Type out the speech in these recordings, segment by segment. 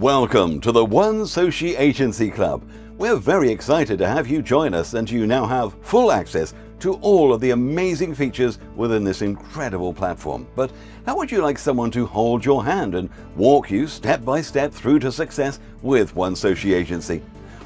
Welcome to the One Soci Agency Club. We're very excited to have you join us and you now have full access to all of the amazing features within this incredible platform. But how would you like someone to hold your hand and walk you step by step through to success with One Soci Agency?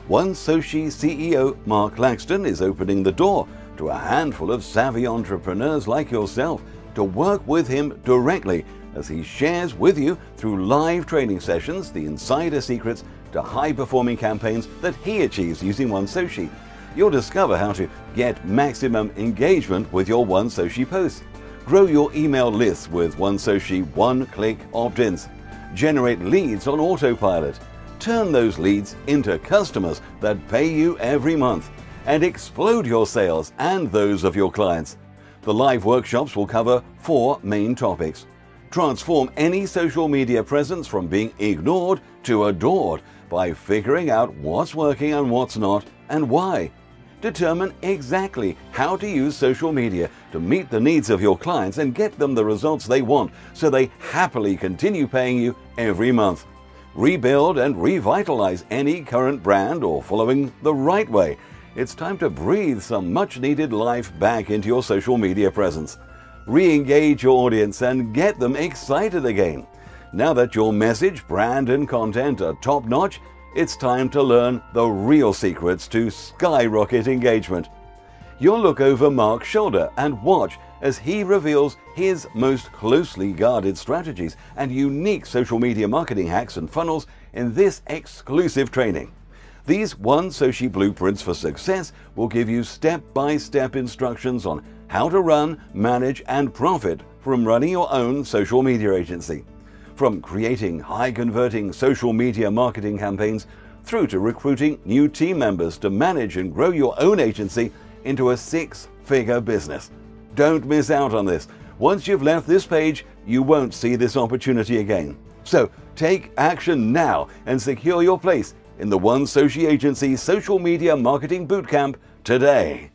One Soci CEO Mark Laxton is opening the door to a handful of savvy entrepreneurs like yourself to work with him directly as he shares with you through live training sessions the insider secrets to high performing campaigns that he achieves using One Soci. You'll discover how to get maximum engagement with your One Soci posts, grow your email lists with One Soci one click opt ins, generate leads on autopilot, turn those leads into customers that pay you every month, and explode your sales and those of your clients. The live workshops will cover four main topics Transform any social media presence from being ignored to adored by figuring out what's working and what's not and why. Determine exactly how to use social media to meet the needs of your clients and get them the results they want so they happily continue paying you every month. Rebuild and revitalize any current brand or following the right way. It's time to breathe some much needed life back into your social media presence re-engage your audience and get them excited again. Now that your message, brand and content are top-notch, it's time to learn the real secrets to skyrocket engagement. You'll look over Mark's shoulder and watch as he reveals his most closely guarded strategies and unique social media marketing hacks and funnels in this exclusive training. These One Soci Blueprints for Success will give you step-by-step instructions on how to run, manage, and profit from running your own social media agency. From creating high converting social media marketing campaigns through to recruiting new team members to manage and grow your own agency into a six figure business. Don't miss out on this. Once you've left this page, you won't see this opportunity again. So take action now and secure your place in the One Soci Agency Social Media Marketing Bootcamp today.